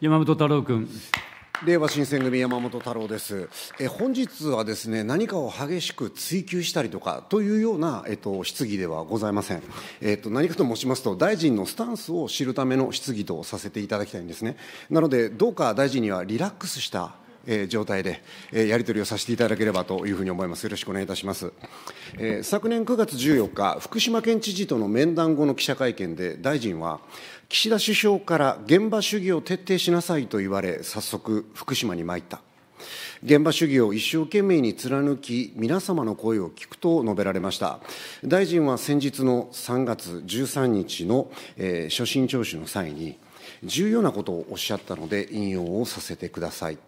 山本太郎君。令和新選組山本太郎です。え本日はですね何かを激しく追及したりとかというような、えっと、質疑ではございません、えっと、何かと申しますと大臣のスタンスを知るための質疑とさせていただきたいんですね。なのでどうか大臣にはリラックスしたえー、状態で、えー、やり取りをさせていただければというふうに思います。よろしくお願いいたします。えー、昨年9月14日、福島県知事との面談後の記者会見で、大臣は、岸田首相から現場主義を徹底しなさいと言われ、早速、福島に参った。現場主義を一生懸命に貫き、皆様の声を聞くと述べられました。大臣は先日の3月13日の、えー、所信聴取の際に、重要なことをおっしゃったので、引用をさせてください。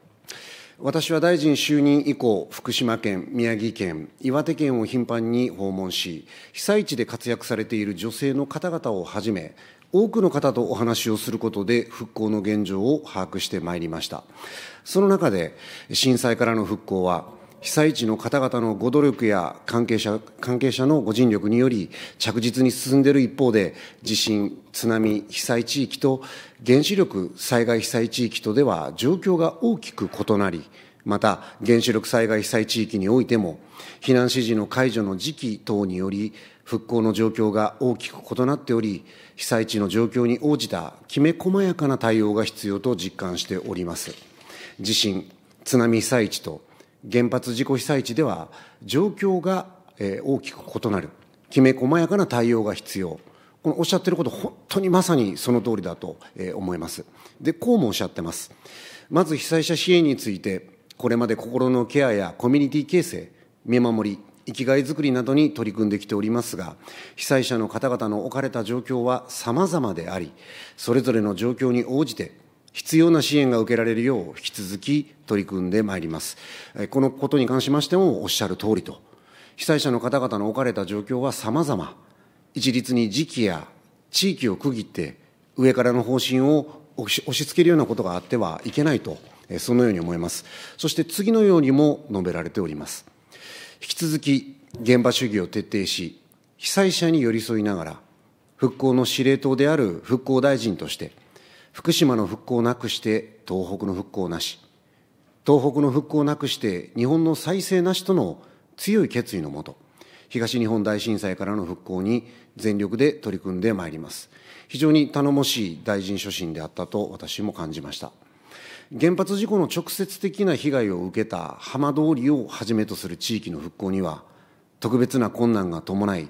私は大臣就任以降、福島県、宮城県、岩手県を頻繁に訪問し、被災地で活躍されている女性の方々をはじめ、多くの方とお話をすることで復興の現状を把握してまいりました。その中で、震災からの復興は、被災地の方々のご努力や関係者関係者のご尽力により着実に進んでいる一方で、地震、津波、被災地域と原子力災害被災地域とでは状況が大きく異なり、また原子力災害被災地域においても、避難指示の解除の時期等により、復興の状況が大きく異なっており、被災地の状況に応じたきめ細やかな対応が必要と実感しております。地震、津波被災地と原発事故被災地では、状況が大きく異なる、きめ細やかな対応が必要。このおっしゃってること、本当にまさにその通りだと思います。で、こうもおっしゃってます。まず被災者支援について、これまで心のケアやコミュニティ形成、見守り、生きがいづくりなどに取り組んできておりますが、被災者の方々の置かれた状況は様々であり、それぞれの状況に応じて、必要な支援が受けられるよう、引き続き取り組んでまいります。このことに関しましても、おっしゃる通りと。被災者の方々の置かれた状況は様々。一律に時期や地域を区切って、上からの方針を押し付けるようなことがあってはいけないと、そのように思います。そして次のようにも述べられております。引き続き現場主義を徹底し、被災者に寄り添いながら、復興の司令塔である復興大臣として、福島の復興なくして東北の復興なし、東北の復興なくして日本の再生なしとの強い決意のもと、東日本大震災からの復興に全力で取り組んでまいります。非常に頼もしい大臣所信であったと私も感じました。原発事故の直接的な被害を受けた浜通りをはじめとする地域の復興には、特別な困難が伴い、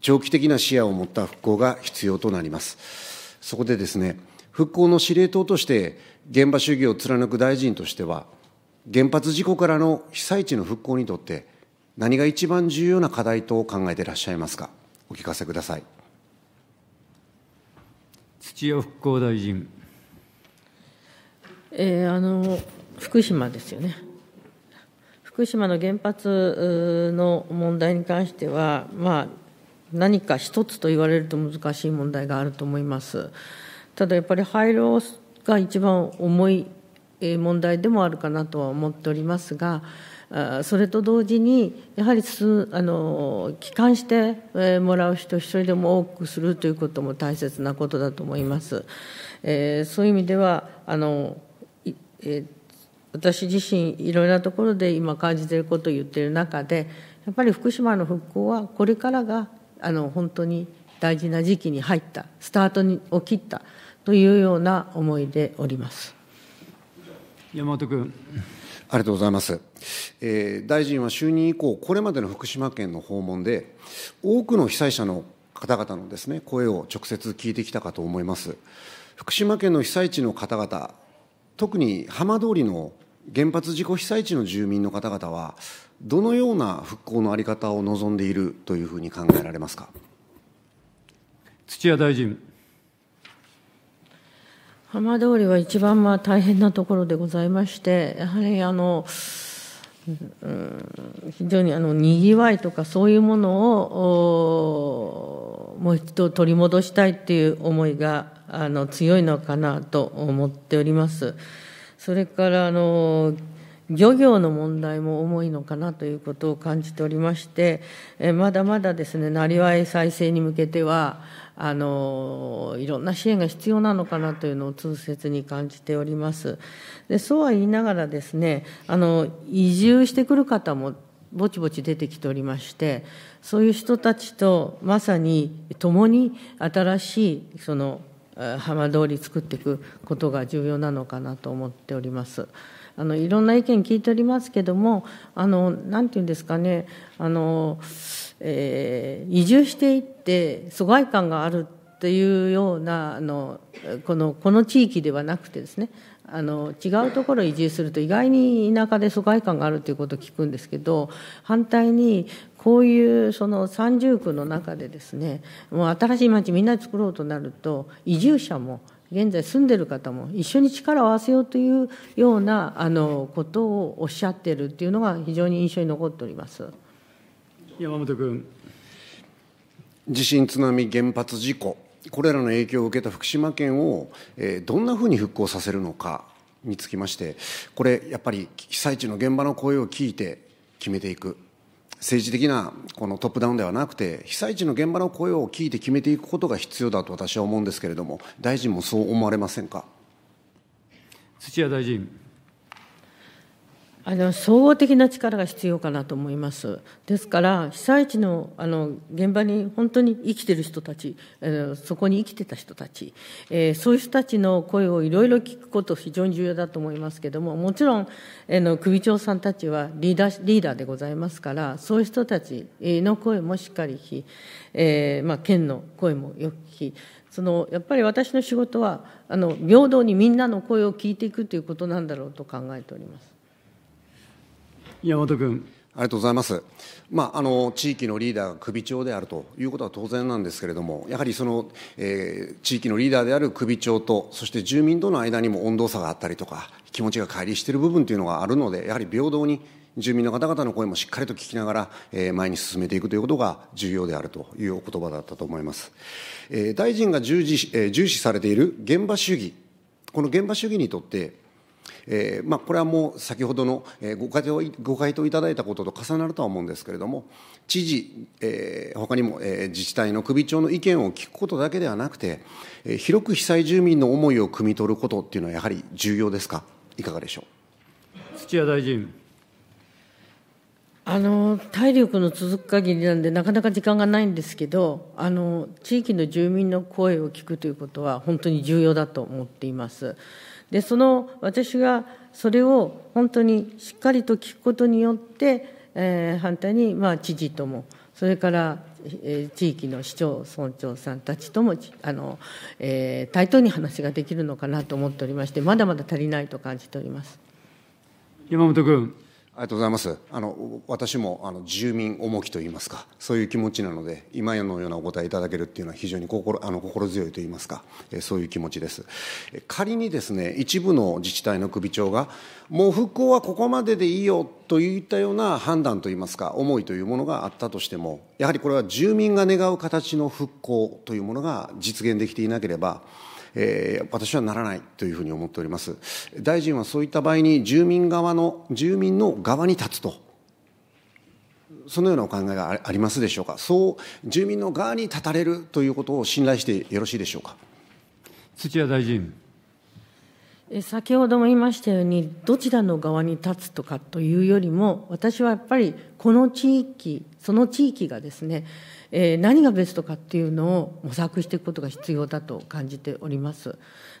長期的な視野を持った復興が必要となります。そこでですね、復興の司令塔として現場主義を貫く大臣としては、原発事故からの被災地の復興にとって、何が一番重要な課題と考えていらっしゃいますか、お聞かせください。土屋復興大臣。えー、あの福島ですよね。福島の原発の問題に関しては、まあ、何か一つと言われると難しい問題があると思います。ただやっぱり廃炉が一番重い問題でもあるかなとは思っておりますが、それと同時に、やはりあの帰還してもらう人、一人でも多くするということも大切なことだと思います。えー、そういう意味ではあの、私自身、いろいろなところで今感じていることを言っている中で、やっぱり福島の復興は、これからがあの本当に大事な時期に入った、スタートにを切ったというような思いでおります山本君。ありがとうございます。えー、大臣は就任以降、これまでの福島県の訪問で、多くの被災者の方々のですね、声を直接聞いてきたかと思います。福島県の被災地の方々、特に浜通りの原発事故被災地の住民の方々は、どのような復興の在り方を望んでいるというふうに考えられますか？土屋大臣。浜通りは一番まあ大変なところでございまして、やはりあの、うん、非常にあのにぎわいとかそういうものをもう一度取り戻したいっていう思いがあの強いのかなと思っております。それからあの漁業の問題も重いのかなということを感じておりまして、えまだまだですね、なりわい再生に向けては、あのいろんな支援が必要なのかなというのを痛切に感じておりますでそうは言いながらですねあの移住してくる方もぼちぼち出てきておりましてそういう人たちとまさに共に新しいその浜通り作っていくことが重要なのかなと思っております。あのいろんな意見聞いておりますけどもあのなんていうんですかねあの、えー、移住していって疎外感があるっていうようなあのこのこの地域ではなくてですねあの違うところ移住すると意外に田舎で疎外感があるということを聞くんですけど反対にこういうその三重苦の中でですねもう新しい町みんなで作ろうとなると移住者も現在住んでる方も一緒に力を合わせようというようなあのことをおっしゃってるっていうのが非常に印象に残っております。山本君。地震、津波、原発事故、これらの影響を受けた福島県を、えー、どんなふうに復興させるのかにつきまして、これ、やっぱり被災地の現場の声を聞いて決めていく、政治的なこのトップダウンではなくて、被災地の現場の声を聞いて決めていくことが必要だと私は思うんですけれども、大臣もそう思われませんか？土屋大臣。あの総合的な力が必要かなと思います。ですから、被災地のあの現場に本当に生きてる人たち、そこに生きてた人たち、えー、そういう人たちの声をいろいろ聞くこと、非常に重要だと思いますけれども、もちろん、えー、の首長さんたちはリーダーリーダーでございますから、そういう人たちの声もしっかり聞き、えまあ、県の声もよく聞き、そのやっぱり私の仕事はあの平等にみんなの声を聞いていくということなんだろうと考えております。山本君。ありがとうございます。まあ、あの地域のリーダーが首長であるということは当然なんですけれども、やはりその、えー、地域のリーダーである首長と、そして住民との間にも温度差があったりとか、気持ちが乖離している部分というのがあるので、やはり平等に住民の方々の声もしっかりと聞きながら、えー、前に進めていくということが重要であるというお言葉だったと思います。えー、大臣が重視,、えー、重視されている現場主義、この現場主義にとって、えーまあ、これはもう先ほどの、えー、ご回答ご回答いただいたことと重なるとは思うんですけれども、知事、えー、他にも、えー、自治体の首長の意見を聞くことだけではなくて、えー、広く被災住民の思いを汲み取ることっていうのは、やはり重要ですか、いかがでしょう？土屋大臣。あの体力の続く限りなんでなかなか時間がないんですけどあの地域の住民の声を聞くということは本当に重要だと思っています。でその私がそれを本当にしっかりと聞くことによって、えー、反対に、まあ、知事ともそれから、え、地域の市長村長さんたちともあの、えー、対等に話ができるのかなと思っておりましてまだまだ足りないと感じております山本君。ありがとうございます。あの私もあの住民重きといいますか、そういう気持ちなので、今のようなお答えいただけるっていうのは非常に心あの心強いといいますか、えそういう気持ちです。仮にですね、一部の自治体の首長が、もう復興はここまででいいよといったような判断といいますか、思いというものがあったとしても、やはりこれは住民が願う形の復興というものが実現できていなければ、えー、私はならないというふうに思っております。大臣はそういった場合に住民側の、住民の側に立つと。そのようなお考えがありますでしょうか。そう、住民の側に立たれるということを信頼してよろしいでしょうか。土屋大臣。先ほども言いましたように、どちらの側に立つとかというよりも、私はやっぱりこの地域、その地域がですね、え、何がベストかっていうのを模索していくことが必要だと感じております。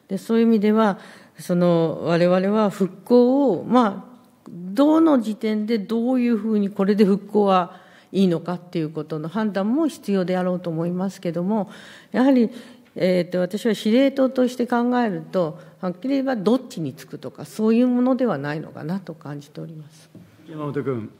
でそういう意味ではその我々は復興をまあどの時点でどういうふうにこれで復興はいいのかっていうことの判断も必要であろうと思いますけどもやはり、えーと、と私は司令塔として考えるとはっきり言えばどっちにつくとかそういうものではないのかなと感じております。山本君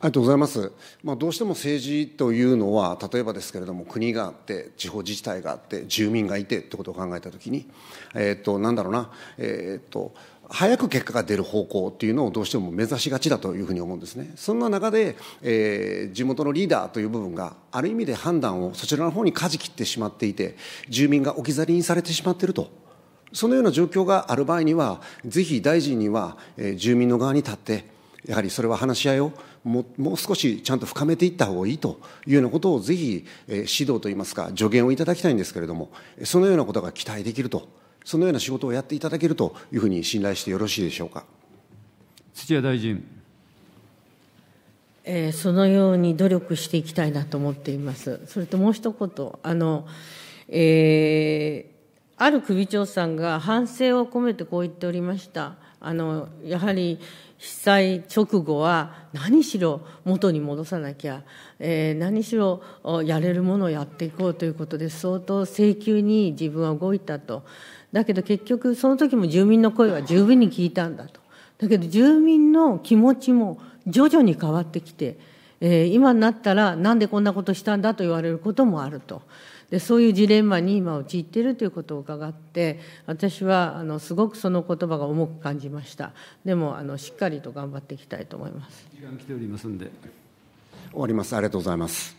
ありがとうございます、まあ、どうしても政治というのは例えばですけれども国があって地方自治体があって住民がいてってことを考えたときに、えー、となんだろうな、えー、と早く結果が出る方向っていうのをどうしても目指しがちだというふうに思うんですね。そんな中で、えー、地元のリーダーという部分がある意味で判断をそちらの方に舵切ってしまっていて住民が置き去りにされてしまっていると。そのような状況がある場合にはぜひ大臣には、えー、住民の側に立ってやはりそれは話し合いをももう少しちゃんと深めていった方がいいというようなことをぜひ、えー、指導といいますか、助言をいただきたいんですけれども、そのようなことが期待できると、そのような仕事をやっていただけるというふうに信頼してよろしいでしょうか？土屋大臣。えー、そのように努力していきたいなと思っています。それともう一言、あの、えー、ある首長さんが反省を込めてこう言っておりました。あの、やはり被災直後は何しろ元に戻さなきゃ、えー、何しろやれるものをやっていこうということで相当請求に自分は動いたと。だけど結局その時も住民の声は十分に聞いたんだと。だけど住民の気持ちも徐々に変わってきて、えー、今になったらなんでこんなことしたんだと言われることもあると。でそういうジレンマに今陥っているということを伺って私はあのすごくその言葉が重く感じました。でもあのしっかりと頑張っていきたいと思います。時間来ておりますんで。終わります。ありがとうございます